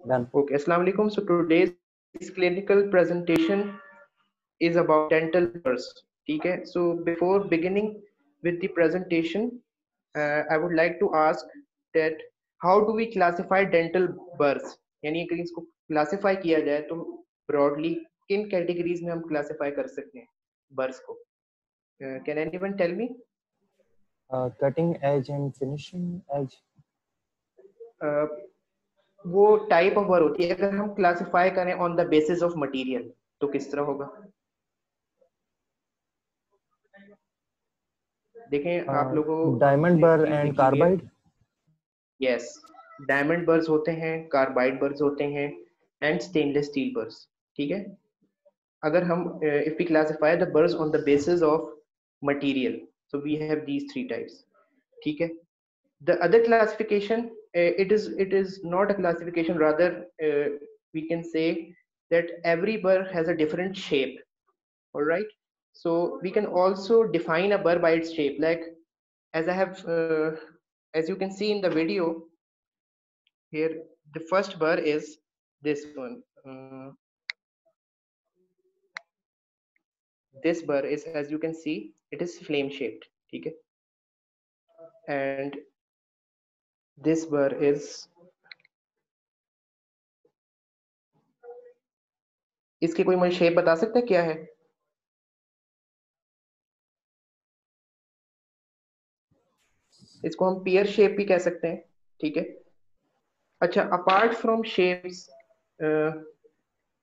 Done. Okay, Assalamu alaikum. So today's clinical presentation is about dental burrs. Okay, so before beginning with the presentation, uh, I would like to ask that how do we classify dental burrs? यानी अगर इसको classify किया जाए तो broadly किन categories में हम classify कर सकते हैं बर्स को can anyone tell me Uh, cutting edge and finishing edge. वो टाइप ऑफ़ बर होती है। अगर हम क्लासिफाई करें on the basis of material तो किस तरह होगा? देखें uh, आप लोगों diamond bur and carbide yes diamond burs होते हैं कार्बाइड बर्स होते हैं एंड स्टेनलेस स्टील बर्स ठीक है? अगर हम if we classify the burs on the basis of material so we have these three types ठीक है? The other classification uh, it is it is not a classification. Rather uh, we can say that every burr has a different shape. All right? So we can also define a burr by its shape. Like as i have uh, as you can see in the video here the first burr is this one. Uh, this burr is as you can see it is flame shaped okay? And this burr is इसकी कोई मुझे shape बता सकते है? क्या है? इसको हम पियर शेप भी कह सकते हैं, ठीक है? अच्छा apart from shapes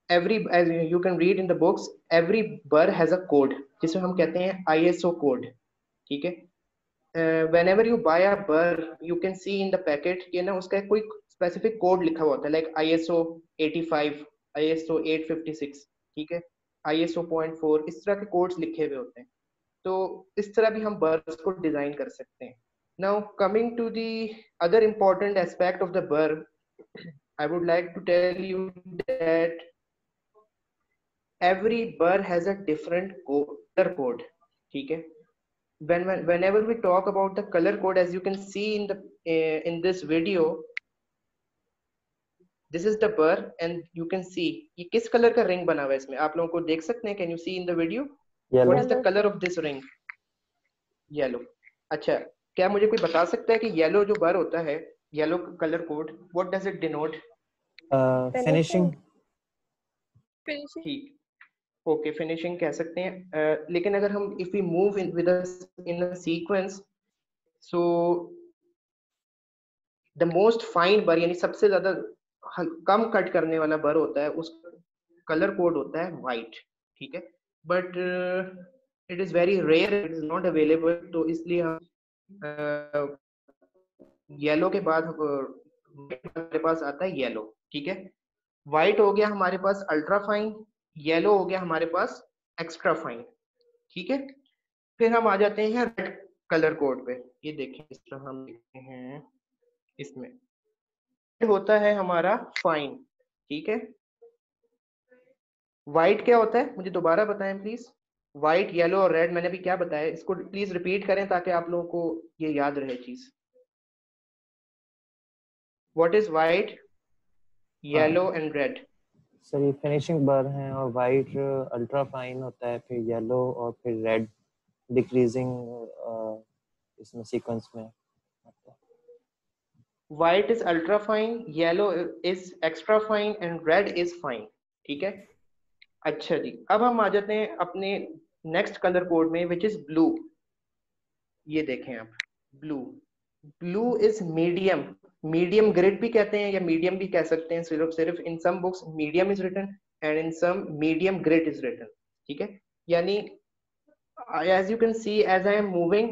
every as you can read in the books, every burr has a code जिसे हम कहते हैं ISO कोड ठीक है? Whenever you buy a burr you can see in the packet कि ना उसका कोई specific code लिखा हुआ होता है like ISO 85 ISO 856 ठीक है ISO 0.4 इस तरह के कोड्स लिखे हुए होते हैं तो इस तरह भी हम बर्स को डिज़ाइन कर सकते हैं now coming to the other important aspect of the burr I would like to tell you that every burr has a different color code ठीक है when, when whenever we talk about the color code as you can see in the uh, in this video this is the burr and you can see ये किस colour का ring बना हुआ है इसमें आप लोगों को देख सकते हैं can you see in the video Yellow. what is the color of this ring yellow अच्छा क्या मुझे कोई बता सकता है कि येलो जो बर होता है yellow colour code what does it denote Uh, finishing. finishing ठीक ओके फिनिशिंग कह सकते हैं। uh, लेकिन अगर हम if we move in within sequence so the most fine bur यानी सबसे ज़्यादा कम कट करने वाला बर होता है उस कलर कोड होता है वाइट ठीक है? But it is very rare it is not available तो इसलिए हम येलो के बाद uh, हमारे पास आता है येलो ठीक है? व्हाइट हो गया हमारे पास अल्ट्रा फाइन येलो हो गया हमारे पास एक्स्ट्रा फाइन ठीक है? फिर हम आ जाते हैं रेड कलर कोड पे। ये देखें, इस तरह हम देखते हैं इसमें। होता है हमारा फाइन ठीक है? व्हाइट क्या होता है? मुझे दोबारा बताएँ प्लीज़ व्हाइट येलो और रेड मैंने भी क्या बताया? इसको प्लीज़ रिपीट करें ताकि आप लोगों को ये याद रहे चीज़। What is white yellow and red sir ये फिनिशिंग बर हैं और वाइट अल्ट्रा फाइन होता है, फिर येलो और फिर रेड डिक्रीजिंग इसमें सीक्वेंस में आता है। white fine yellow is extra fine and red is fine, ठीक है? अच्छा जी, अब हम आ जाते हैं अपने नेक्स्ट कलर कोड में विच इज़ ब्लू ये देखें आप blue blue is medium medium grade भी कहते हैं या मीडियम भी कह सकते हैं सिर्फ़ सिर्फ़ in some books medium is written and in some medium grid is written ठीक है? यानी you can see as I am moving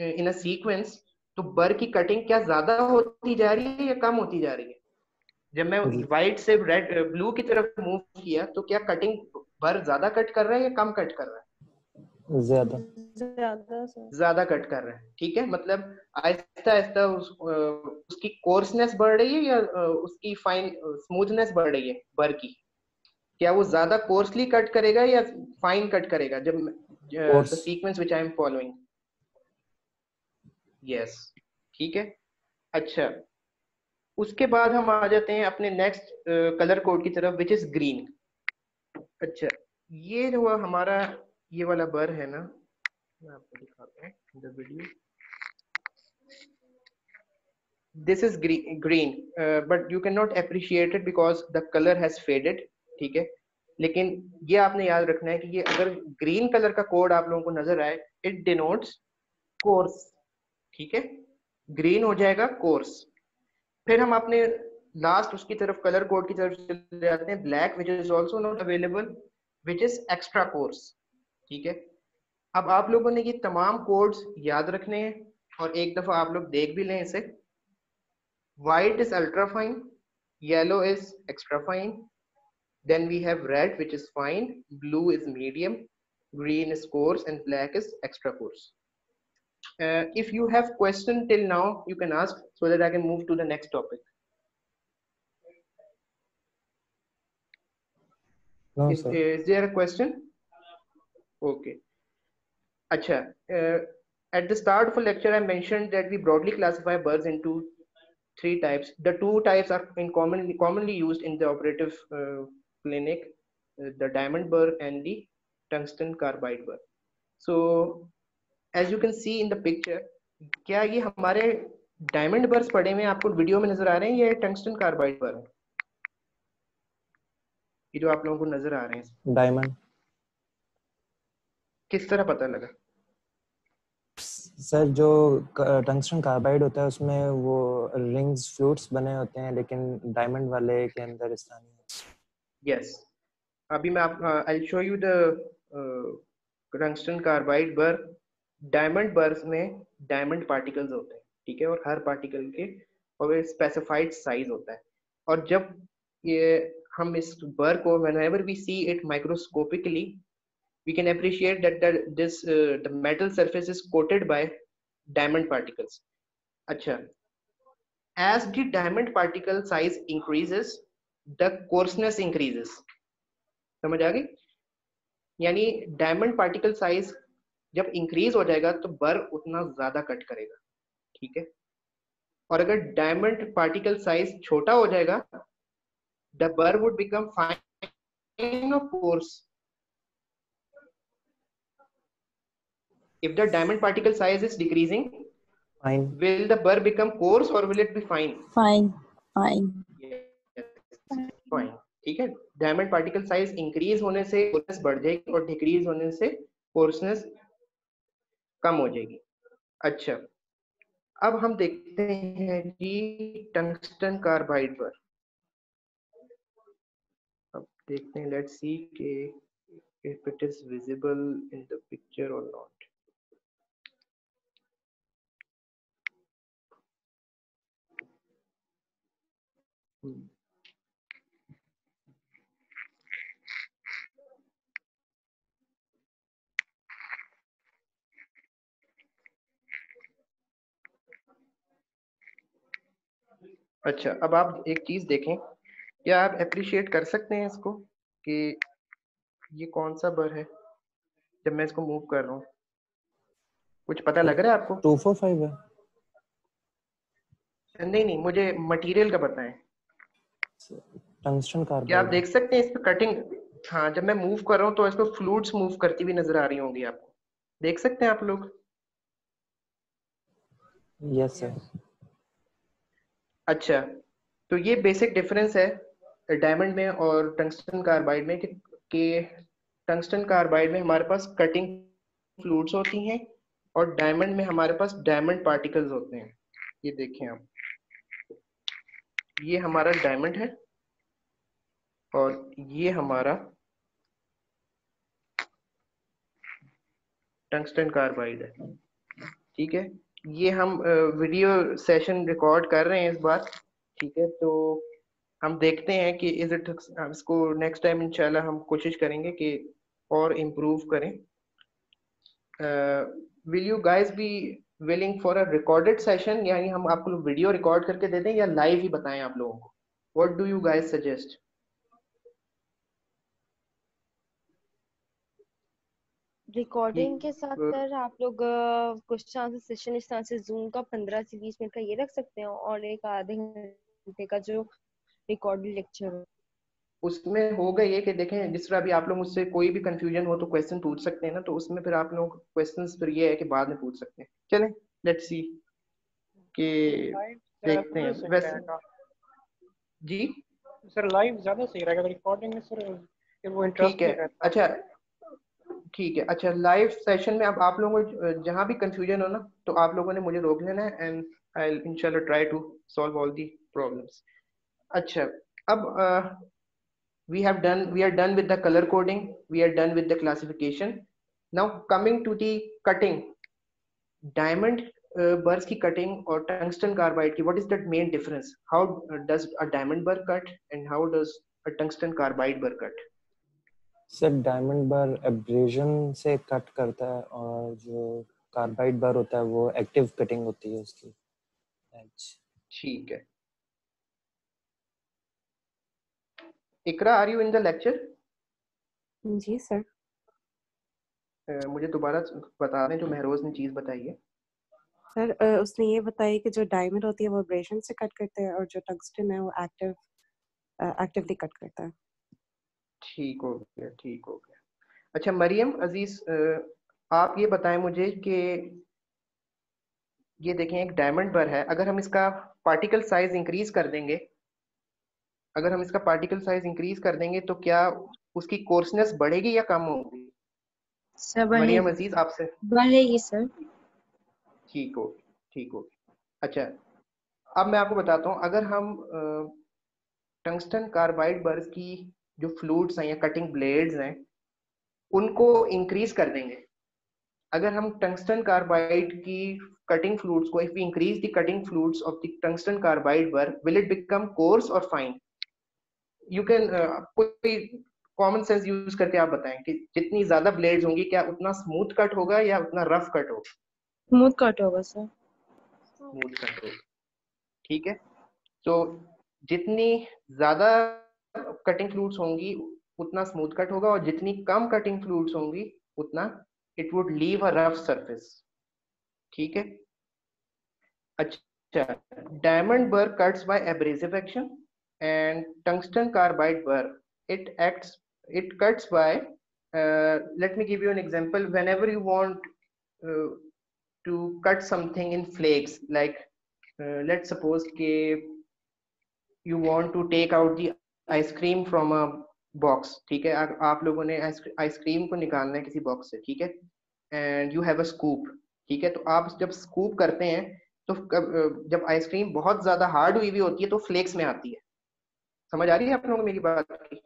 uh, in a sequence तो बर की कटिंग क्या ज़्यादा होती जा रही है या कम होती जा रही है? जब मैं। व्हाइट से रेड ब्लू की तरफ़ मूव किया तो क्या कटिंग बर ज़्यादा कट कर रहा है या कम कट कर रहा है? ज़्यादा। ज़्यादा ज़्यादा कट कर रहा है ठीक है? मतलब आहिस्ता आहिस्ता उस, उसकी कोर्सनेस बढ़ रही है या उसकी फाइन स्मूथनेस बढ़ रही है बर की? क्या वो ज़्यादा कोर्सली कट करेगा या फाइन कट करेगा? जब sequence which I am following yes ठीक है? अच्छा उसके बाद हम आ जाते हैं अपने नेक्स्ट कलर कोड की तरफ़ विच इज़ ग्रीन अच्छा ये जो हमारा ये वाला बर है ना? मैं आपको दिखाता हूँ the video this is green, green uh, but you cannot appreciate it because the color ठीक है? लेकिन ये आपने याद रखना है कि ये अगर ग्रीन कलर का कोड आप लोगों को नज़र आए इट डिनोट्स कोर्स ठीक है? ग्रीन हो जाएगा कोर्स फिर हम अपने लास्ट उसकी तरफ़ कलर कोड की तरफ़ चले जाते हैं. Black which is also not available which is extra coarse ठीक है? अब आप लोगों ने ये तमाम कोड्स याद रखने हैं और एक दफ़ा आप लोग देख भी लें इसे। White is ultrafine yellow is extra fine then we have red which is fine blue is medium green is coarse and black is extra coarse Uh, if you have question till now you can ask so that i can move to the next no, is, is there a question? Okay अच्छा at the start of lecture I mentioned that we broadly classify burs into three types the two types are in commonly commonly used in the operative clinic the diamond bur and the tungsten carbide bur so as you can see in the picture क्या ये हमारे diamond birds पड़े हुए आपको video में नज़र आ रहे हैं ये टंगस्टन कार्बाइड बर्ड ये जो आप लोगों को नज़र आ रहे हैं। डायमंड किस तरह पता लगा? सर जो टंगस्टन कार्बाइड होता है उसमें वो रिंग्स फ्लूट्स बने होते हैं लेकिन डायमंड वाले के अंदर तरह नहीं यस अभी मैं आप I show you the tungsten carbide bur diamond burs में डायमंड पार्टिकल्स होते हैं ठीक है? और हर पार्टिकल के और स्पेसिफाइड साइज़ होता है। और जब ये हम इस बर को whenever we see it microscopically we can appreciate that the, this uh, the metal surface is coated by diamond particles acha as the diamond particle size increases the coarseness increases समझ आ गई यानी diamond particle size जब increase हो जाएगा तो बर उतना ज़्यादा कट करेगा ठीक है और अगर डायमंड पार्टिकल साइज़ छोटा हो जाएगा the bur would become fine of course if the diamond particle size is decreasing fine. will the burr become coarse or will it be fine? Fine fine. ठीक है? डायमंड पार्टिकल साइज़ इंक्रीज होने से कोर्सनेस बढ़ जाएगी और decrease होने से कोर्सनेस कम हो जाएगी। अच्छा। अब हम देखते हैं जी टंगस्टन कार्बाइड पर। अब देखते हैं लेट्स सी के if it is visible in the picture और नॉट अच्छा अब आप एक चीज़ देखें। क्या आप अप्रिशिएट कर सकते हैं इसको कि ये कौन सा बर है? जब मैं इसको मूव कर रहा हूँ। कुछ पता लग रहा है आपको? टू फोर फाइव है। नहीं नहीं मुझे मटेरियल का पता है। टंगस्टन कार्बाइड क्या आप देख सकते हैं इस पे कटिंग हाँ जब मैं मूव कर रहा हूँ तो इस पे फ्लूट्स मूव करती हुई नज़र आ रही होंगी आपको। देख सकते हैं आप लोग? यस सर अच्छा तो ये बेसिक डिफरेंस है डायमंड में और टंगस्टन कार्बाइड में कि टंगस्टन कार्बाइड में हमारे पास कटिंग फ्लूड्स होती हैं और डायमंड में हमारे पास डायमंड पार्टिकल्स होते हैं। ये देखें आप। ये हमारा डायमंड है और ये हमारा टंगस्टन कार्बाइड है। ठीक है? ये हम वीडियो सेशन रिकॉर्ड कर रहे हैं इस बार। ठीक है? तो हम देखते हैं कि इज़ इट इसको नेक्स्ट टाइम इंशाल्लाह हम कोशिश करेंगे कि और इम्प्रूव करें। Will you guys be willing for a recorded session यानी हम आपको वीडियो रिकॉर्ड करके दे दें या लाइव ही बताएँ आप लोगों को। What do you guys suggest recording के साथ सर आप लोग कुछ चांसेस सेशन इस तरह से जूम का पंद्रह से बीस मिनट का ये रख सकते हैं और एक आधे घंटे का जो रिकॉर्डेड लेक्चर हो। उसमें होगा ये कि देखें जिस तरह अभी आप लोग मुझसे कोई भी कंफ्यूजन हो तो क्वेश्चन पूछ सकते हैं ना तो उसमें फिर आप लोग क्वेश्चंस फिर ये है कि बाद में पूछ सकते हैं। चलें लेट्स सी कि देखते हैं। वैसे जी? सर लाइव ज़्यादा सही रहेगा रिकॉर्डिंग में सर वो ठीक है। अच्छा ठीक है। अच्छा लाइव सेशन में अब आप लोगों को जहाँ भी कंफ्यूजन हो ना तो आप लोगों ने मुझे रोक लेना है एंड आई इंशाल्लाह try to solve all the problems अच्छा अब we have done we are done with the color coding we are done with the classification now coming to the cutting diamond uh, burrs की cutting और tungsten carbide की what is the main difference how uh, does a diamond burr cut and how does a tungsten carbide burr cut sir diamond burr abrasion से cut करता है और जो carbide बार होता है वो एक्टिव कटिंग होती है उसकी एज ठीक है Iqra are you in the lecture ji sir मुझे दोबारा बता दें जो महरोज ने चीज़ बताई है। सर अ, उसने ये बताया कि जो डायमंड होती है वो एब्रेशन से कट करते हैं और जो टंगस्टन है वो एक्टिव एक्टिवली कट करता है। ठीक हो गया ठीक हो गया। अच्छा मरियम अज़ीज़ आप ये बताएँ मुझे कि ये देखें एक डायमंड बर है। अगर हम इसका पार्टिकल साइज़ इंक्रीज कर देंगे अगर हम इसका पार्टिकल साइज़ इंक्रीज कर देंगे तो क्या उसकी कोर्सनेस बढ़ेगी या कम होगी? मरियम अज़ीज़ आपसे। बढ़ेगी सर। ठीक हो ठीक हो। अच्छा अब मैं आपको बताता हूँ अगर हम टंगस्टन कार्बाइड बर्स की जो फ्लूट्स हैं या कटिंग ब्लेड्स हैं उनको इंक्रीज कर देंगे। अगर हम टंगस्टन कार्बाइड की कटिंग फ्लूट्स को if we increase the cutting flutes of the tungsten carbide bur will it become coarse और फाइन यू कैन कोई कॉमन सेंस यूज़ करके आप बताएँ कि जितनी ज़्यादा ब्लेड्स होंगी क्या उतना स्मूथ कट होगा या उतना रफ कट होगा? स्मूथ कट होगा सर स्मूथ कट होगा। ठीक है? तो जितनी ज़्यादा कटिंग फ्लूट्स होंगी उतना स्मूथ कट होगा और जितनी कम कटिंग फ्लूट्स होंगी उतना it would leave a rough surface ठीक है? अच्छा diamond bur cuts by abrasive action and tungsten carbide burr it acts it cuts by uh, let me give you an example whenever you want uh, to cut something in flakes like uh, let's suppose ke you want to take out the ice cream from a box ठीक है आप लोगों ने ice cream को निकालना है किसी box से ठीक है and you have a scoop ठीक है तो आप जब स्कूप करते हैं तो जब आइसक्रीम बहुत ज़्यादा हार्ड हुई हुई होती है तो फ्लेक्स में आती है समझ आ रही है आप लोगों को मेरी बात की?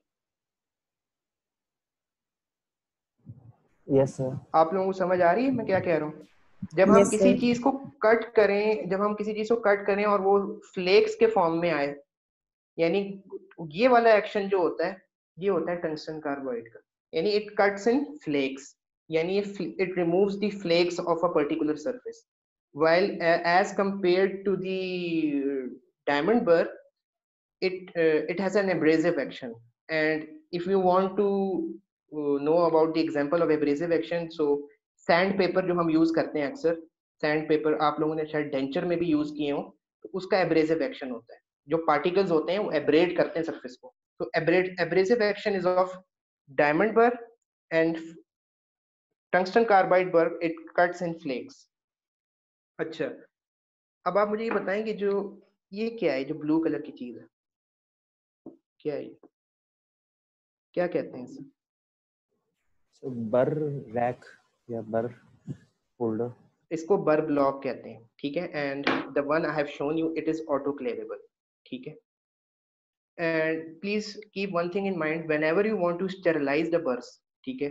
सर आप लोगों को समझ आ रही है मैं क्या कह रहा हूँ? जब हम Yes, किसी चीज़ को कट करें जब हम किसी चीज़ को कट करें और वो फ्लेक्स के फॉर्म में आए यानी ये वाला एक्शन जो होता है ये होता है टंगस्टन कार्बोहाइड का। यानी इट कट्स इन फ्लेक्स यानी it removes the flakes of a particular surface while uh, as compared to the diamond burr it uh, it has an abrasive action. And if you want to uh, know about the example of abrasive action so paper जो हम use करते हैं अक्सर sand paper आप लोगों ने शायद denture में भी यूज़ किए हो तो उसका एब्रेसिव एक्शन होता है। जो पार्टिकल्स होते हैं वो एब्रेड करते हैं सरफेस को। तो abrade abrasive action is of diamond bur and tungsten carbide bur it cuts in flakes अच्छा अब आप मुझे ये बताएँ कि जो ये क्या है जो ब्लू कलर की चीज़ है? क्या है क्या कहते हैं इसे? सो बर रैक या बर होल्डर इसको बर ब्लॉक कहते हैं ठीक है? And the one I have shown you it is autoclavable ठीक है? And please keep one thing in mind when you want to sterilize the burs ठीक है?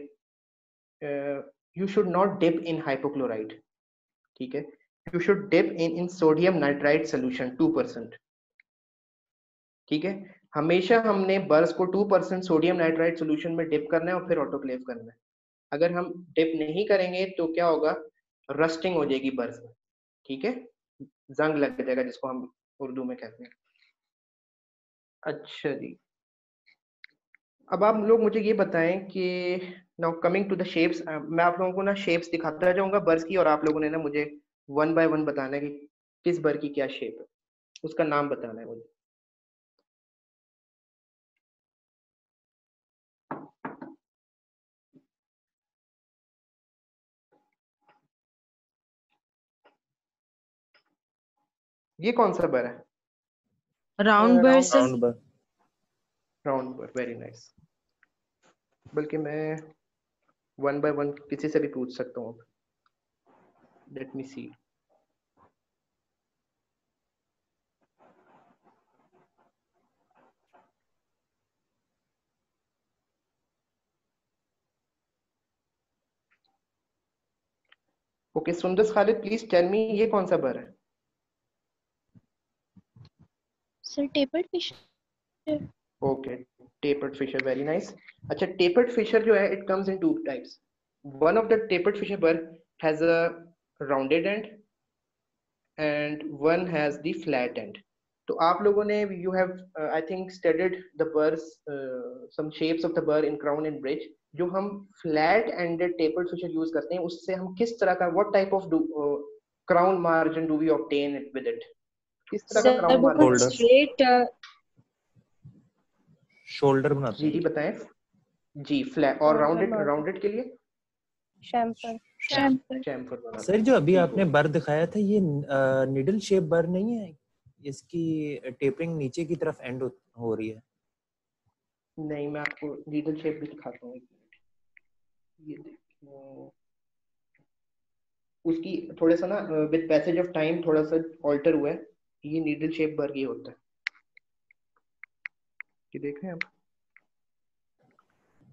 You should not dip in hypochloride ठीक है? You should dip in in sodium nitride solution two percent ठीक है? हमेशा हमने बर्स को two percent sodium nitride solution में डिप करना है और फिर ऑटोक्लेव करना है। अगर हम डिप नहीं करेंगे तो क्या होगा? रस्टिंग हो जाएगी बर्स में ठीक है? जंग लग जाएगा जिसको हम उर्दू में कहते हैं। अच्छा जी। अब आप लोग मुझे ये बताएँ कि now coming to the shapes मैं आप लोगों को ना शेप्स दिखाता जाऊँगा बर्स की और आप लोगों ने ना मुझे वन बाय वन बताना है कि किस बर की क्या शेप है। उसका नाम बताना है मुझे। ये कौन सा बर है? Round bur round bur round bur very nice बल्कि मैं वन बाय वन किसी से भी पूछ सकता हूँ let me see okay Sundus Khalid please tell me ये कौन सा बर है? Sir tapered fissure okay tapered fissure very nice अच्छा टेपर्ड फिशर जो है it comes in two types one of the tapered fissure bur has a rounded end and one has the flat end तो आप लोगों ने you have I think studied the burs some shapes of the bur in crown and bridge जो हम flat ended tapered fissure use करते हैं, उससे हम किस तरह का what type of crown margin do we obtain with it किस तरह का crown margin स्ट्रेट शोल्डर बनाते जी हैं जी बताएँ। जी फ्लैट और राउंडेड राउंडेड के लिए? शैम्पर शैम्पर चैम्फर सर जो अभी आपने बर दिखाया था ये निडल शेप बर नहीं है? इसकी टेपरिंग नीचे की तरफ़ एंड हो, हो रही है। नहीं मैं आपको नीडल शेप भी दिखाता हूँ। ये देखो उसकी थोड़ा सा ना विद पैसेज ऑफ़ टाइम थोड़ा सा ऑल्टर हुआ है। ये नीडल शेप वर्ग ये होता है। ये देख रहे हैं आप।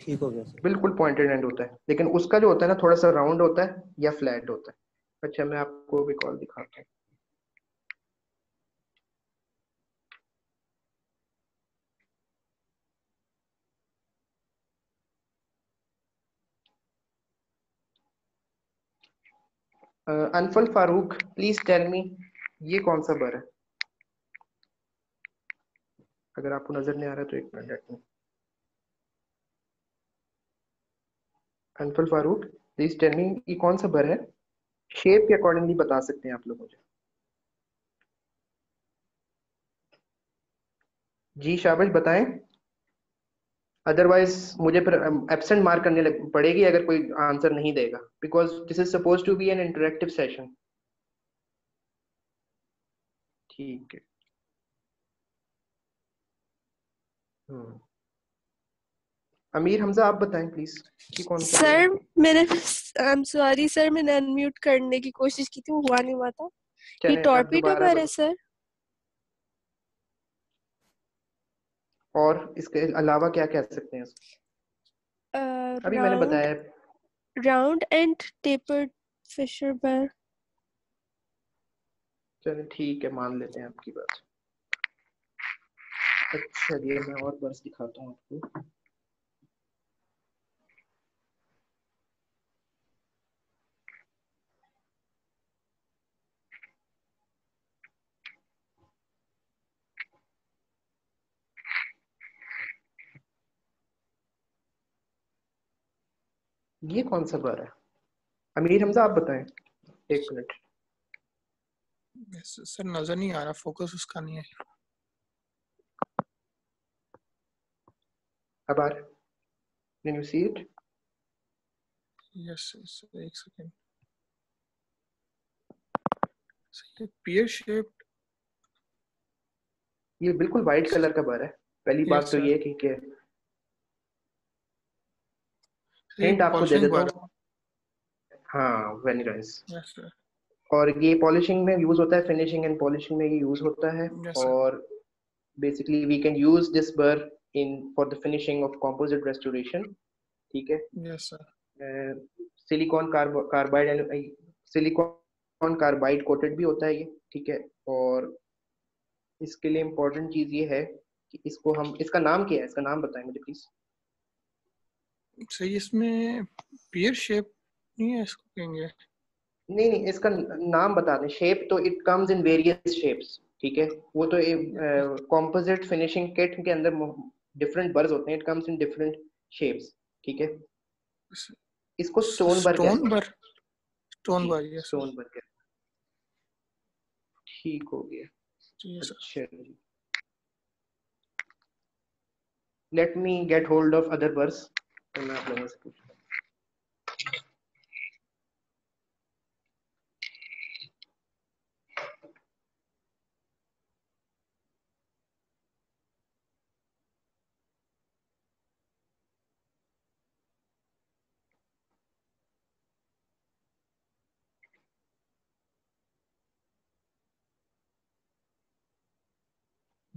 ठीक हो गया सर बिल्कुल पॉइंटेड एंड होता है। लेकिन उसका जो होता है ना थोड़ा सा राउंड होता है या फ्लैट होता है। अच्छा मैं आपको भी कॉल दिखाता हूँ। Anfal Farooq please tell me ये कौन सा बर है? अगर आपको नज़र नहीं आ रहा तो एक minute let me- Anfal Farooq please tell me ये कौन सा बर है? शेप के अकॉर्डिंगली बता सकते हैं आप लोग मुझे। जी, शाबाश, बताएँ। अदरवाइज़ मुझे फिर एबसेंट मार्क करने लग, पड़ेगी अगर कोई आंसर नहीं देगा। Because this is suppose to be an interactive session ठीक है। अमीर हमजा आप बताएँ प्लीज़ कि कौन? सर मैंने आई एम सॉरी सर मैंने अनम्यूट करने की कोशिश की थी वो हुआ नहीं हुआ था। ये टॉर्पीडो पर है सर। और इसके अलावा क्या कह सकते हैं? अभी मैंने बताया। Round and tapered fissure bur चलिए ठीक है मान लेते हैं आपकी बात। अच्छा ये मैं और बर्स दिखाता हूँ आपको। ये कौन सा बार है? अमीर हमजा, आप बताएँ। एक मिनट। सर, नज़र नहीं आ रहा फोकस उसका नहीं है। अब आ रहा can you see it yes एक सेकंड ये पियर शेप ये बिल्कुल वाइट कलर का बर है। पहली Yes, बात तो ये कि कि हिंट आपको दे देता हूँ। हाँ। यस सर और ये पॉलिशिंग में यूज़ होता है फिनिशिंग एंड पॉलिशिंग में ये यूज़ होता है। Yes, और basically we can use this bur in for the finishing of composite restoration ठीक है? Yes sir silicon carbide and silicon carbide coated भी होता है ये ठीक है? और इसके लिए इम्पोर्टेंट चीज़ ये है कि इसको हम इसका नाम क्या है? इसका नाम बताएँ मुझे प्लीज़ सही इसमें पियर शेप नहीं है इसको कहेंगे? नहीं नहीं इसका नाम बता दें। शेप तो it comes in various shapes ठीक है? वो तो कॉम्पोजिट फिनिशिंग किट के अंदर डिफरेंट बर्स होते हैं it comes in different shapes ठीक है? इसको स्टोन बर स्टोन बर स्टोन बर यस स्टोन बर के ठीक हो गया। अच्छा जी। Let me get hold of other burs मैं आप लोगों से पूछता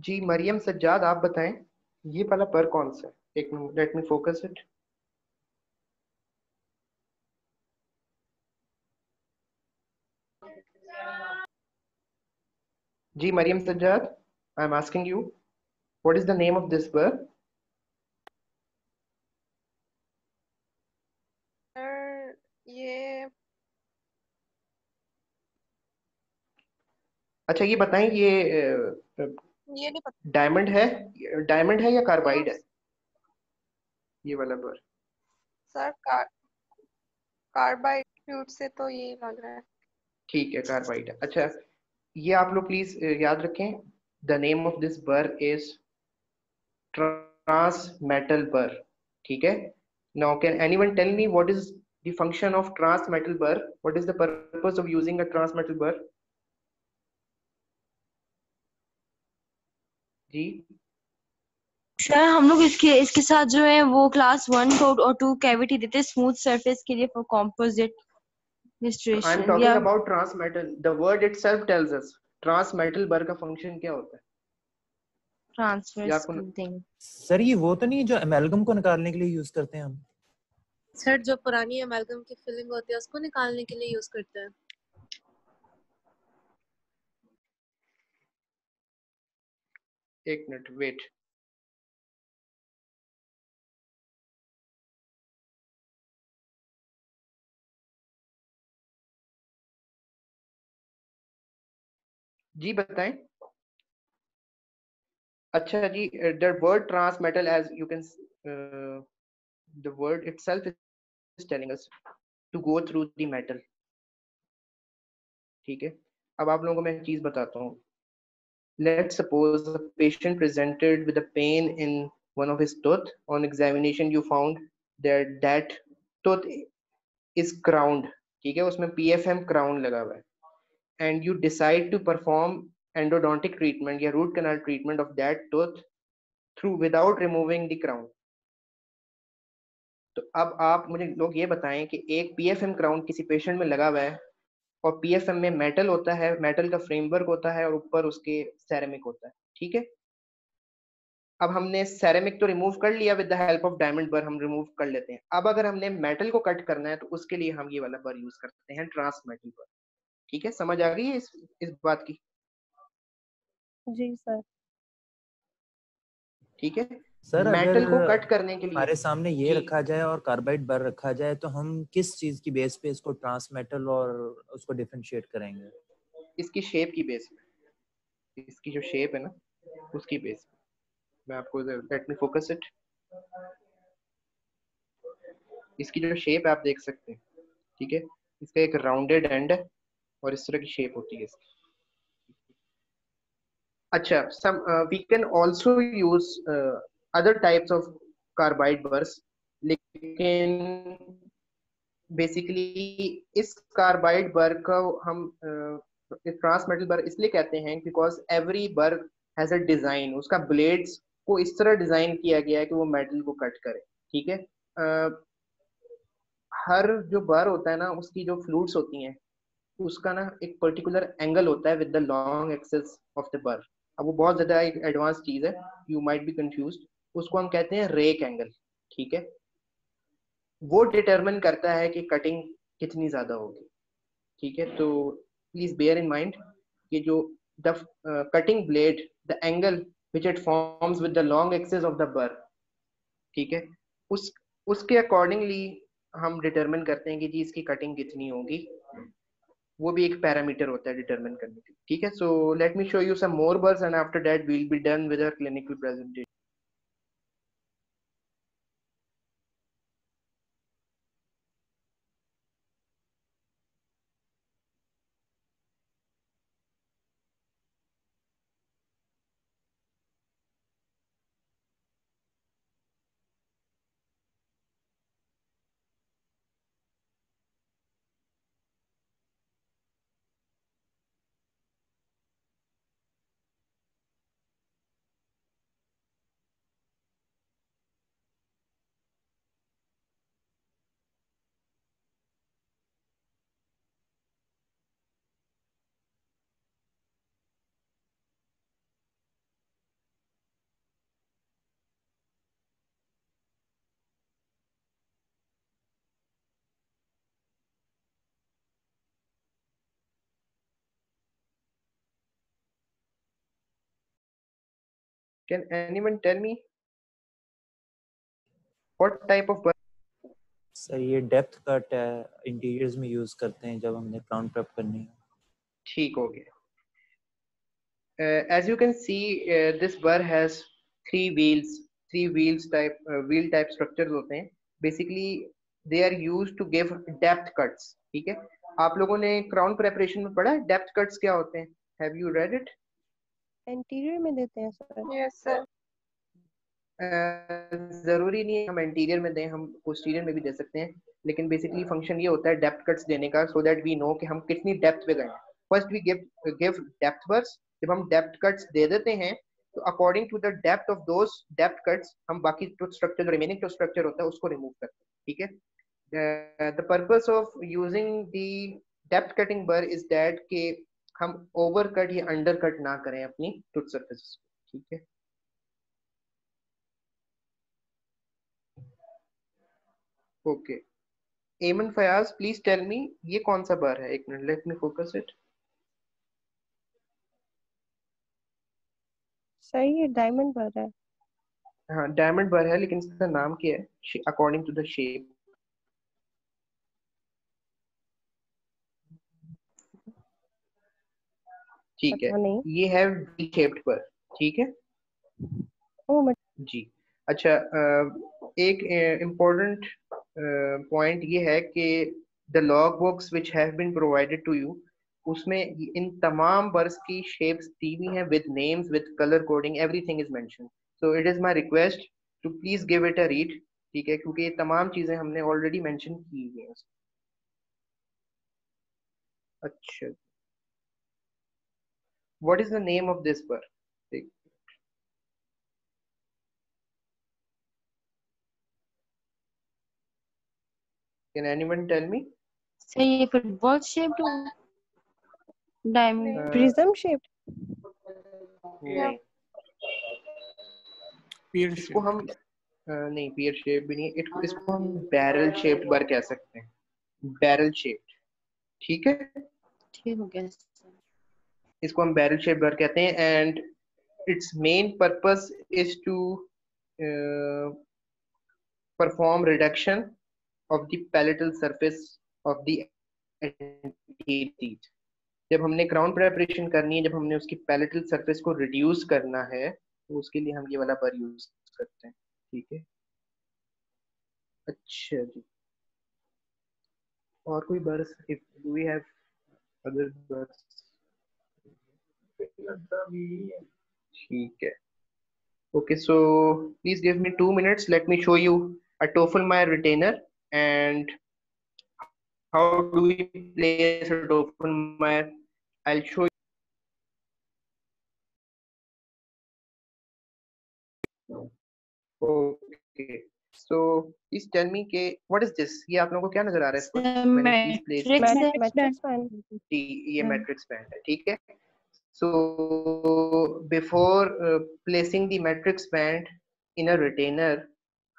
जी मरियम सज्जाद आप बताएँ ये वाला पर कौन सा है? एक minute let me focus it ji Mariam Sajjad I am asking you what is the name of this bur ये अच्छा ये बताएँ ये ये नहीं पता। डायमंड है डायमंड है या कार्बाइड है? ये वाला पर सर कार कार्बाइड फ्यूट से तो ये लग रहा है। ठीक है कार्बाइड है। अच्छा ये आप लोग प्लीज़ याद रखें the name of this bur is trans metal bur ठीक है? Now can anyone tell me what is the function of trans metal bur what is the purpose of using a trans metal bur ji. Sir हम लोग इसके इसके साथ जो है वो क्लास वन को और टू कैविटी देते स्मूथ सरफेस के लिए for composite I am talking about trans metal the word itself tells us trans metal bur का फ़ंक्शन क्या होता है? सर ये वो तो नहीं जो एमेलगम को निकालने के लिए यूज़ करते हैं हम? सर जो पुरानी अमेलगम की फिलिंग होती है उसको निकालने के लिए यूज़ करते हैं। एक मिनट वेट जी, बताएँ। अच्छा जी the word trans metal as you can the word itself is telling us to go through the metal. ठीक है? अब आप लोगों को मैं एक चीज़ बताता हूँ। Let's suppose a patient presented with a pain in one of his tooth on examination you found that that tooth is crowned ठीक है उसमें pfm crown लगा हुआ है and you decide to perform endodontic treatment या root canal treatment of that tooth through without removing the crown तो अब आप मुझे लोग ये बताएँ कि एक पीएफएम क्राउन किसी पेशेंट में लगा हुआ है और पीएफएम में मेटल होता है मेटल का फ्रेमवर्क होता है और ऊपर उसके सेरेमिक होता है ठीक है? अब हमने सेरेमिक तो रिमूव कर लिया with the help of diamond bur हम रिमूव कर लेते हैं। अब अगर हमने मेटल को कट करना है तो उसके लिए हम ये वाला बर यूज़ करते हैं ट्रांस मेटल बर ठीक है? समझ आ गई है इस इस बात की? जी सर ठीक है? सर मेटल को कट करने के लिए। हमारे सामने ये रखा जाए और कार्बाइड बर रखा जाए तो हम किस चीज़ की बेस पे इसको ट्रांस मेटल और उसको डिफरेंशिएट करेंगे? इसकी शेप की बेस पे। इसकी जो शेप है ना उसकी बेस पे। मैं आपको लेट मी फोकस इट इसकी जो शेप है आप देख सकते हैं ठीक है? इसका एक राउंडेड एंड है और इस तरह की शेप होती है इसकी। अच्छा some we can also use other types of carbide burs लेकिन बेसिकली इस कार्बाइड बर का हम ट्रांस मेटल बर इसलिए कहते हैं because every bur has a design उसका ब्लेड्स को इस तरह डिज़ाइन किया गया है कि वो मेटल को कट करे ठीक है? अ, हर जो बर होता है ना उसकी जो फ्लूट्स होती हैं उसका ना एक पर्टिकुलर एंगल होता है with the long axis of the bur अब वो बहुत ज़्यादा एक एडवांस चीज़ है यू माइट बी कंफ्यूज उसको हम कहते हैं रेक एंगल ठीक है? वो डिटरमिन करता है कि कटिंग कितनी ज़्यादा होगी, ठीक है? तो प्लीज़ बेयर इन माइंड कि जो the cutting blade the angle which it forms with the long axis of the bur ठीक है? उस, उसके अकॉर्डिंगली हम डिटरमिन करते हैं कि जी इसकी कटिंग कितनी होगी। वो भी एक पैरामीटर होता है डिटरमिन करने के ठीक है? So let me show you some more burs and after that will be done with clinical presentation Can anyone tell me what type of? Sir ये डेप्थ कट है इंटीरियर्स में यूज़ करते हैं जब हमने क्राउन प्रेप करनी है ठीक हो गया uh, as you can see uh, this burr has three wheels three wheels type uh, wheel type structures होते हैं basically they are used to give depth cuts ठीक है आप लोगों ने क्राउन प्रेपरेशन में पढ़ा है डेप्थ कट्स क्या होते हैं have you read it anterior में देते हैं सर यस सर ज़रूरी नहीं है हम इंटीरियर में दें हम पोस्टीरियर में भी दे सकते हैं लेकिन बेसिकली फ़ंक्शन ये होता है डेप्थ कट्स देने का सो दैट वी नो कि हम कितनी डेप्थ पे गए हैं। First we give give depth burs जब हम डेप्थ कट्स दे देते हैं तो according to the depth of those depth cuts हम बाकी टूथ स्ट्रक्चर जो रिमेनिंग टूथ स्ट्रक्चर होता है उसको रिमूव करते हैं ठीक है? The purpose of using the depth cutting bur is that कि हम ओवर कट या अंडर कट ना करें अपनी टूथ सर्फेस ठीक है? Okay Aiman Fayaz please tell me ये कौन सा बार है? एक minute let me focus it sir ये डायमंड बर है। हाँ डायमंड बार है लेकिन इसका नाम क्या है? अकॉर्डिंग टू द शेप ठीक है। ये है वी शेप्ड पर ठीक है? ओ मत जी। अच्छा एक इम्पोर्टेंट पॉइंट ये है कि the log books which have been provided to you उसमें इन तमाम बर्स की शेप्स दी हुई हैं with names with colour coding everything is mention so it is my request to please give it a read ठीक है? क्योंकि ये तमाम चीज़ें हमने ऑलरेडी मेंशन की हुई हैं। अच्छा। What is the name of this bur can anyone tell me sir ये football shaped diamond prism shape नहीं पीर इसको हम अ, नहीं पियर शेप भी नहीं इट- इसको हम बैरल शेप्ड बर कह सकते हैं. बैरल शेप्ड ठीक है? ठीक हो गया। इसको हम बैरल शेप्ड बर कहते हैं and its main purpose is to perform reduction of the palatal surface of the जब हमने क्राउन प्रेपरेशन करनी है, जब हमने उसकी पैलेटल सरफेस को रिड्यूस करना है तो उसके लिए हम ये वाला बर यूज़ करते हैं। ठीक है? अच्छा जी। और कोई burs if do we have other burs ठीक है okay so please give me two minutes let me show you a Tofflemire retainer and how do we play a Tofflemire I will show okay so please tell me के what is this ये आप लोगों को क्या नज़र आ रहा है? मैट्रिक्स पैन ये मैट्रिक्स पैन है ठीक है? So before uh, placing the matrix band in a retainer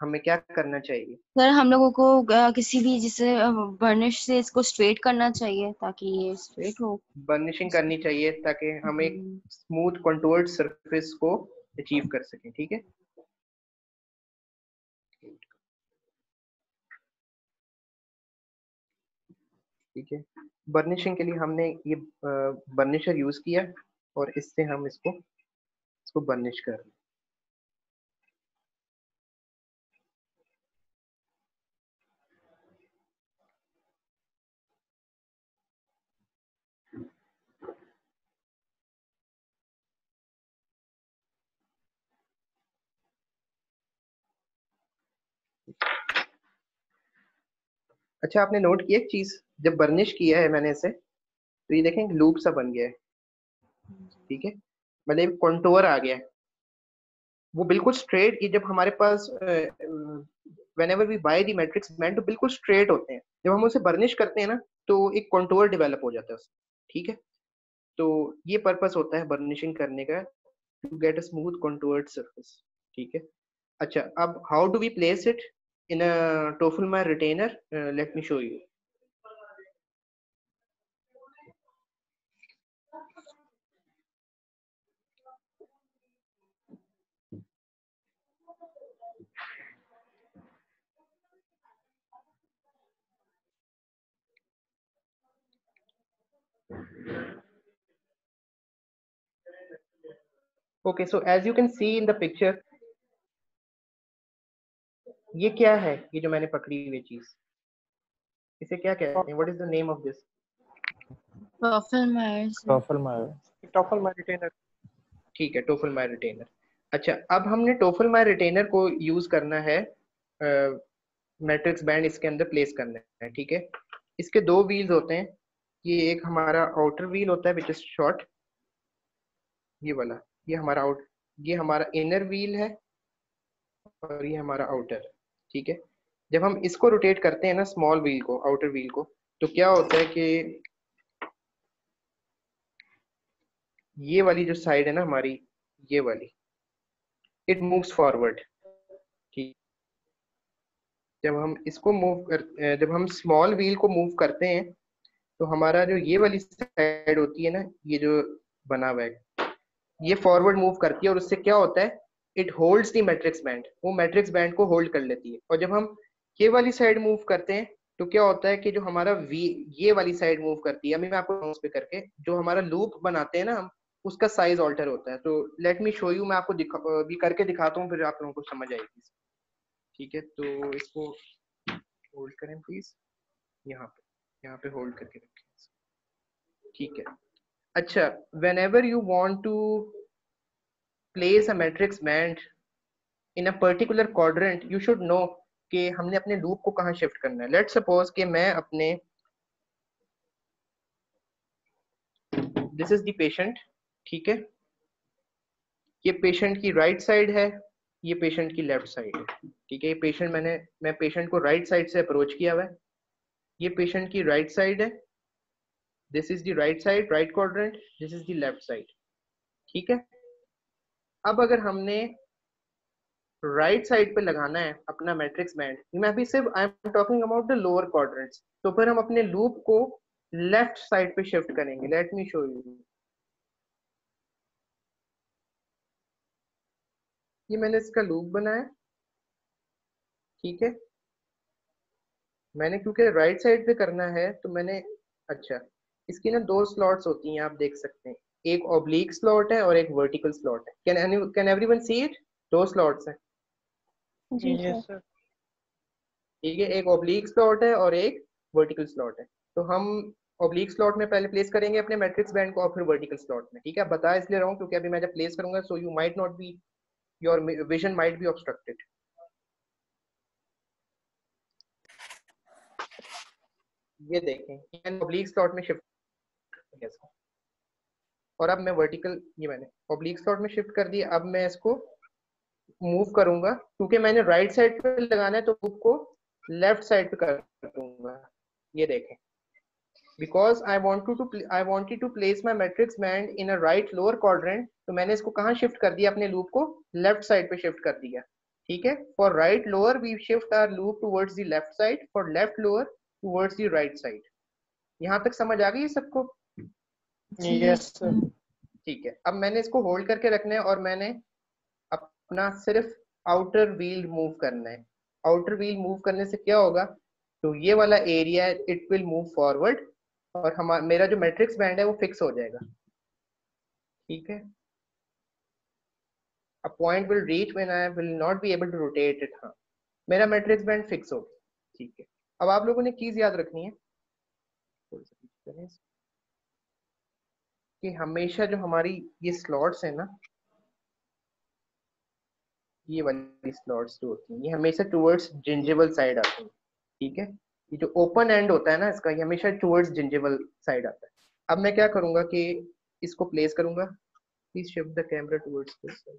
हमें क्या करना चाहिए? सर हम लोगों को किसी भी जिसे बर्निश से इसको स्ट्रेट करना चाहिए ताकि ये स्ट्रेट हो। बर्निशिंग करनी चाहिए ताकि हम एक स्मूथ कंट्रोल्ड सरफेस को अचीव कर सकें ठीक है? ठीक है। बर्निशिंग के लिए हमने ये बर्निशर यूज़ किया और इससे हम इसको इसको बर्निश कर रहे अच्छा आपने नोट किया एक चीज़? जब बर्निश किया है मैंने इसे तो ये देखें लूप सा बन गया है। ठीक है? मतलब एक कंटूर आ गया है। वो बिल्कुल स्ट्रेट ये जब हमारे पास whenever we buy the matrix band तो बिल्कुल स्ट्रेट होते हैं। जब हम उसे बर्निश करते हैं ना तो एक कंटूर डेवलप हो जाता है उसमें ठीक है? तो ये पर्पस होता है बर्निशिंग करने का to get a smooth contoured surface ठीक है? अच्छा अब how do we place it in a Toffelmeier retainer let me show show okay so as you can see in the picture ये क्या है? ये जो मैंने पकड़ी हुई चीज़। इसे क्या कहते हैं? What is the name of this Tofflemires Tofflemire Tofflemire retainer ठीक है टोफल माय रिटेनर अच्छा अब हमने टोफल माय रिटेनर को यूज़ करना है मैट्रिक्स uh, बैंड इसके अंदर प्लेस करना है ठीक है? इसके दो व्हील्स होते हैं। ये एक हमारा आउटर व्हील होता है विच इज़ शॉर्ट ये वाला। ये हमारा आउट ये हमारा इनर व्हील है और ये हमारा आउटर ठीक है? जब हम इसको रोटेट करते हैं ना स्मॉल व्हील को आउटर व्हील को तो क्या होता है कि ये वाली जो साइड है ना हमारी, ये वाली इट मूव्स फॉरवर्ड ठीक जब हम इसको मूव कर जब हम स्मॉल व्हील को मूव करते हैं तो हमारा जो ये वाली साइड होती है ना, ये जो बना हुआ है ये फॉरवर्ड मूव करती है और उससे क्या होता है? It holds the matrix band वो मैट्रिक्स बैंड को होल्ड कर लेती है। और जब हम ये वाली साइड मूव करते हैं तो क्या होता है कि जो हमारा वी ये वाली साइड मूव करती है, अभी मैं आपको पे करके, जो हमारा लूप बनाते हैं ना हम, उसका साइज़ ऑल्टर होता है। तो लेट मी शो यू मैं आपको दिखा भी करके दिखाता हूँ, फिर आप लोगों को समझ आएगी। ठीक है तो इसको होल्ड करें प्लीज़ यहाँ पे यहाँ पे होल्ड करके रखें। ठीक है। अच्छा whenever you want to place a matrix band in a particular quadrant, you should know कि हमने अपने लूप को कहाँ शिफ्ट करना है। लेट सपोज़ कि मैं अपने दिस इज़ द पेशेंट ठीक है? ये पेशेंट की राइट right साइड है, ये पेशेंट की लेफ़्ट साइड है, ठीक है? ये पेशेंट मैंने, मैं पेशेंट को राइट right साइड से अप्रोच किया हुआ है। ये पेशेंट की राइट right साइड है this is the right side right quadrant this is the left side ठीक है? अब अगर हमने राइट right साइड पे लगाना है, अपना मैट्रिक्स बैंड मैं अभी सिर्फ़ I am talking about the lower quadrants तो फिर हम अपने लूप को लेफ़्ट साइड पे शिफ्ट करेंगे. लेट मी शो यू ये मैंने इसका लूप बनाया. ठीक है? मैंने क्योंकि राइट साइड पे करना है तो मैंने अच्छा। इसकी ना दो स्लॉट्स होती हैं आप देख सकते हैं। एक ओब्लिक स्लॉट है और एक वर्टिकल स्लॉट है। Can can everyone see it दो स्लॉट्स हैं। जी सर सर ठीक है एक ओब्लिक स्लॉट है और एक वर्टिकल स्लॉट है। तो हम ओब्लिक स्लॉट में पहले प्लेस करेंगे अपने मैट्रिक्स बैंड को और फिर वर्टिकल स्लॉट में। ठीक है बता इसलिए रहा हूँ क्योंकि अभी मैं जब प्लेस करूँगा so you might not be your vision might be obstructed ये देखें मैंने ओब्लिक स्लॉट में शिफ्ट और अब मैं वर्टिकल ये मैंने ओब्लिक स्लॉट में शिफ्ट कर दिया अब मैं इसको मूव करूँगा। क्योंकि मैंने राइट साइड पे लगाना है तो मूव को लेफ़्ट साइड पे कर दूँगा। ये देखें। Because I want to I wanted to place my matrix band in a right lower quadrant तो मैंने इसको कहाँ शिफ्ट कर दिया? अपने लूप को लेफ़्ट साइड पे शिफ्ट कर दिया। ठीक है? For right lower we shift our loop towards the left side for left lower towards the right side यहाँ तक समझ आ गई सबको? सर ठीक है। अब मैंने इसको होल्ड करके रखना है और मैंने अपना सिर्फ़ आउटर व्हील मूव करना है। आउटर व्हील मूव करने से क्या होगा? तो ये वाला area it will move forward और हमारा मेरा जो मैट्रिक्स बैंड है वो फिक्स हो जाएगा। ठीक है? A point will reach when I will not be able to rotate it हाँ। मेरा मैट्रिक्स बैंड फिक्स हो गया। ठीक है। अब आप लोगों ने चीज़ याद रखनी है थोड़ी सी पीछे करें इसको। कि हमेशा जो हमारी ये स्लॉट्स है ना ये वाली स्लॉट्स जो होती हैं ये हमेशा टुवर्ड्स जिंजेबल साइड आती हैं ठीक है? ये जो ओपन एंड होता है ना इसका ये हमेशा टुवर्ड्स जिंजेबल साइड आता है। अब मैं क्या करूँगा कि इसको प्लेस करूँगा? Please shift the camera towards this side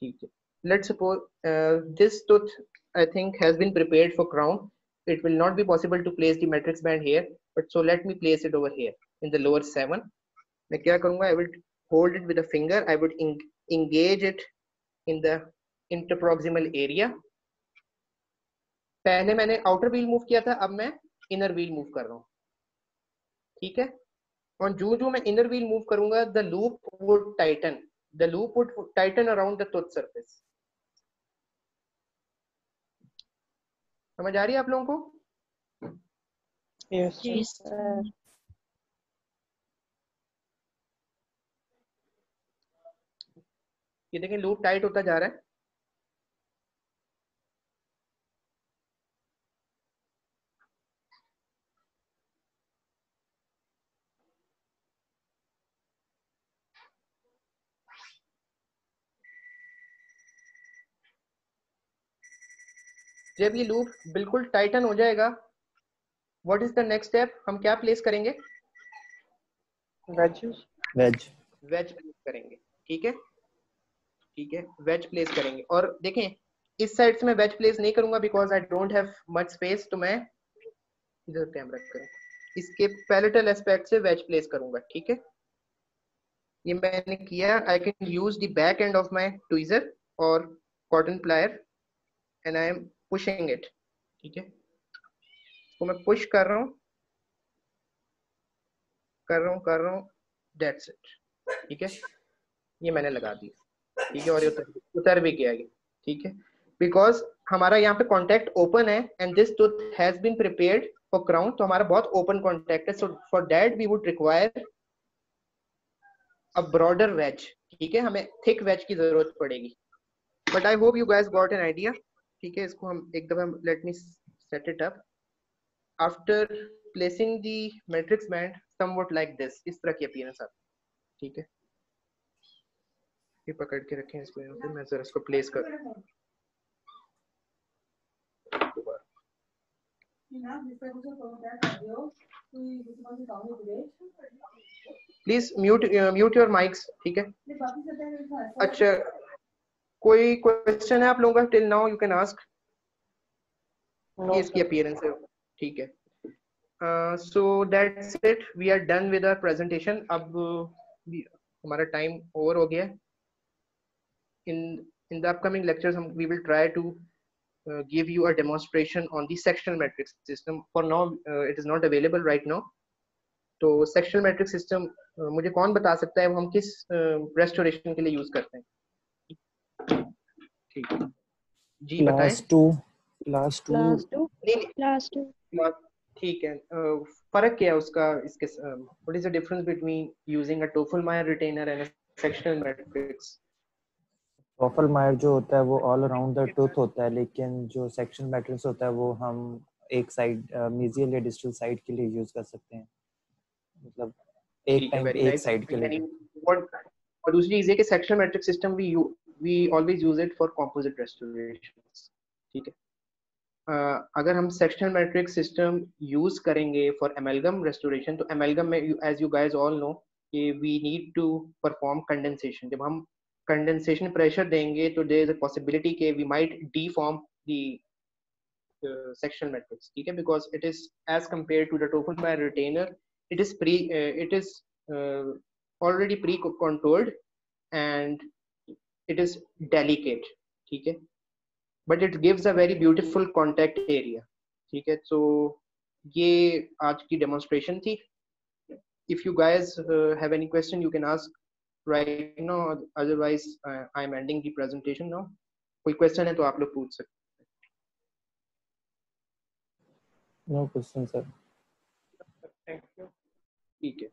ठीक है। Let's suppose uh, this tooth I think has been prepared for crown. It will not be possible to place the matrix band here, but so let me place it over in the lower seven. मैं क्या करूँगा? I will hold it with finger I would engage it in the interproximal area पहले मैंने outer wheel move किया था अब मैं inner wheel move कर रहा हूँ। ठीक है? और जो जो मैं इनर व्हील मूव करूँगा the loop would tighten the loop would tighten around the tooth surface समझ आ रही है आप लोगों को? यस ये देखें लूप टाइट होता जा रहा है। जब ये लूप बिल्कुल टाइटन हो जाएगा what is the next step हम क्या प्लेस करेंगे? वेज वेज वेज प्लेस करेंगे ठीक है? ठीक है वेज प्लेस करेंगे। और देखें, इस साइड से मैं वेज प्लेस नहीं करूँगा because I don't have much space तो मैं इधर कैमरा करूँ इसके पैलेटल एस्पेक्ट से वेज प्लेस करूँगा, ठीक है? ये मैंने किया I can use the back end of my tweezer और cotton plier and I am pushing it ठीक है? तो मैं पुश कर रहा हूँ, कर रहा हूँ, कर रहा हूँ डेट्स इट ठीक है? ये मैंने लगा दी ठीक है और ये उतर, उतर भी गया। ये ठीक है? बिकॉज़ हमारा यहाँ पे कॉन्टेक्ट ओपन है and this tooth has been prepared for crown तो हमारा बहुत ओपन कॉन्टेक्ट है। So for that we would require a broader wedge ठीक है? हमें थिक वेज की ज़रूरत पड़ेगी। But I hope you guys got an idea ठीक है? इसको हम एक दफ़ा let me set it up after placing the matrix band somewhat like this इस तरह की अपीयरेंस आती ठीक है? ये पकड़ के रखें इसको यहाँ पे मैं जरा इसको प्लेस कर please mute mute your mics ठीक है? अच्छा कोई क्वेश्चन है आप लोगों का? Till now you can ask इसकी अपीयरेंस है ठीक है। So that's it we are done with our presentation अब हमारा टाइम ओवर हो गया in in the upcoming lectures we will try to uh, give you a demonstration on the sectional matrix system. For now uh, it is not available right now. तो sectional matrix system मुझे कौन बता सकता है? वो हम किस restoration के लिए यूज़ करते हैं? ठीक। है जी बताएँ। Class two class two class two नहीं। नहीं, क्लास टू ठीक है। uh, फ़र्क क्या है उसका? इसके what is the difference between using a Tofflemire retainer and sectional matrix Tofflemire जो होता है वो ऑल अराउंड द टूथ होता है लेकिन जो सेक्शन मैट्रिक्स होता है वो हम एक साइड मीजियल या डिस्टल साइड के लिए यूज़ कर सकते हैं। मतलब एक टाइम एक साइड के लिए। और दूसरी चीज़ है कि sectional matrix system we we always use it for composite restoration ठीक है? uh, अगर हम सेक्शनल मैट्रिक्स सिस्टम यूज़ करेंगे फॉर एमलगम रेस्टोरेशन तो एमलगम में as you guys all know कि we need to perform condensation जब हम कंडेंसेशन प्रेशर देंगे तो देर इज़ अ पॉसिबिलिटी के we might deform the section matrix ठीक है? Because it is as compare to the Tofflemire retainer it is pre it is already pre controlled and it is delicate ठीक है? But it gives a very beautiful contact area ठीक है? So ये आज की demonstration थी। If you guys have any question you can ask right now otherwise uh, I am ending the presentation now कोई question है तो आप लोग पूछ सकते no question sir thank you ठीक है